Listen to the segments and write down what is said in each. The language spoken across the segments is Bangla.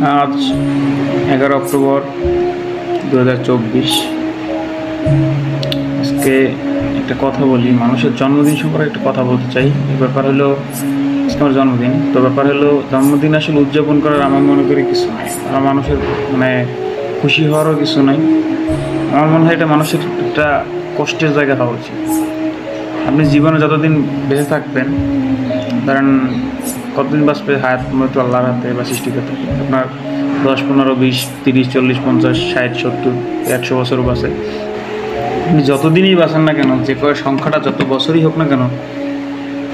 আজ এগারো অক্টোবর দু হাজার চব্বিশ। আজকে একটা কথা বলি, মানুষের জন্মদিন সম্পর্কে একটা কথা বলতে চাই। এ ব্যাপার হলো আমার জন্মদিন। তো ব্যাপার হলো, জন্মদিন আসলে উদযাপন করার আমার মনে করি কিছু নাই। আর মানুষের মানে খুশি হওয়ারও কিছু নাই। আমার মনে হয় এটা মানুষের একটা কষ্টের জায়গা হওয়া উচিত। আপনি জীবনে যতদিন বেঁচে থাকবেন ধরেন কতদিন বাঁচবে হায়াত? মৃত্যু আল্লাহর হাতে বা সৃষ্টিকর্তা আপনার দশ, পনেরো, বিশ, তিরিশ, চল্লিশ, পঞ্চাশ, ষাট, সত্তর, একশো বছরও বাঁচে। আপনি যতদিনই বাঁচেন না কেন, যে কয় সংখ্যাটা যত বছরই হোক না কেন,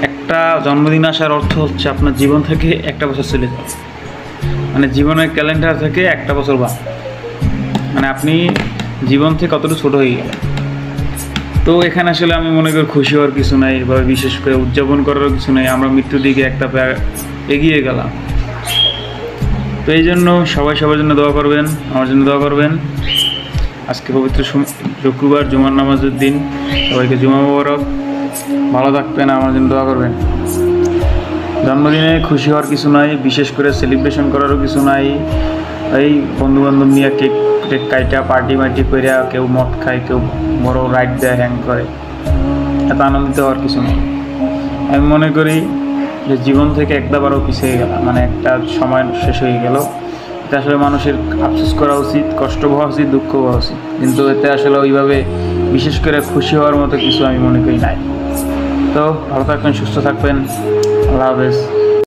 একটা জন্মদিন আসার অর্থ হচ্ছে আপনার জীবন থেকে একটা বছর চলে যাবে মানে জীবনের ক্যালেন্ডার থেকে একটা বছর বা মানে আপনি জীবন থেকে কতটা ছোট হয়ে গেলেন? তো এখানে আসলে আমি মনে করি খুশি হওয়ার কিছু নাই বা বিশেষ করে উদযাপন করারও কিছু নাই, আমরা মৃত্যুর দিকে একটা এগিয়ে গেলাম। তো এই জন্য সবাই সবার জন্য দোয়া করবেন, আমার জন্য দোয়া করবেন। আজকে পবিত্র শুক্রবার, জুমার নামাজের দিন, সবাইকে জুমা মোবারক। ভালো থাকবেন, আমার জন্য দোয়া করবেন। জন্মদিনে খুশি হওয়ার কিছু নাই, বিশেষ করে সেলিব্রেশন করারও কিছু নাই। এই বন্ধু বান্ধব নিয়ে কেক টেক কাইটা পার্টি মার্টি করে কেউ মদ খায়, কেউ বড় রাইড দেয় হ্যাং করে। এত আনন্দিত হওয়ার কিছু নেই। আমি মনে করি যে জীবন থেকে একটাবারও পিছিয়ে গেল মানে একটা সময় শেষ হয়ে গেল। এটা আসলে মানুষের আফসোস করা উচিত, কষ্ট হওয়া উচিত, দুঃখ হওয়া উচিত। কিন্তু এতে আসলে ওইভাবে বিশেষ করে খুশি হওয়ার মতো কিছু আমি মনে করি নাই। তো ভালো থাকবেন, সুস্থ থাকবেন। আল্লাহ হাফেজ।